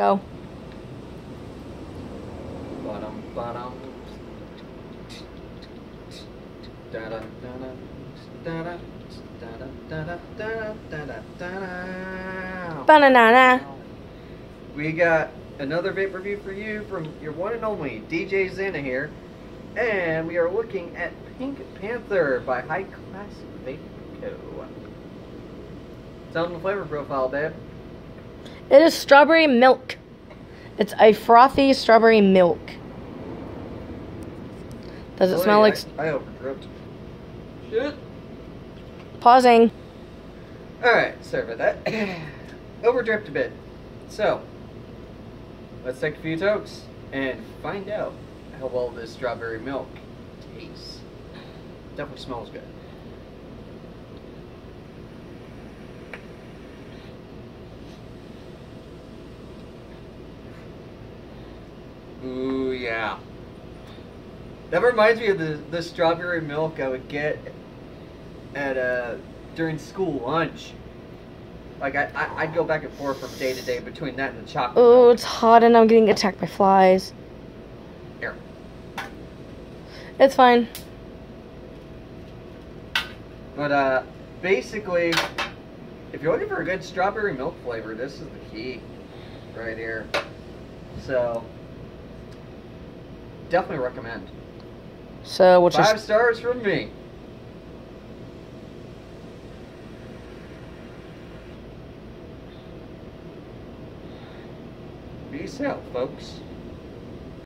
Go. Banana. We got another vape review for you from your one and only DJ XANA here. And we are looking at Pink Panther by High Class Vape Co. Tell them the flavor profile, babe. It is strawberry milk. It's a frothy strawberry milk. Does it Oh, smell yeah, like I, I overdripped. Shit. pausing? Alright, sorry about that. Overdripped a bit. So, let's take a few tokes and find out how well this strawberry milk tastes. Definitely smells good. Ooh, yeah. That reminds me of the, the strawberry milk I would get at uh during school lunch. Like I, I I'd go back and forth from day to day between that and the chocolate. Oh, milk. it's hot and I'm getting attacked by flies. Here. It's fine. But uh, basically, if you're looking for a good strawberry milk flavor, this is the key, right here. So, definitely recommend. So, what's your Five stars from me. Peace out, folks.